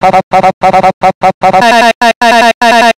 はい。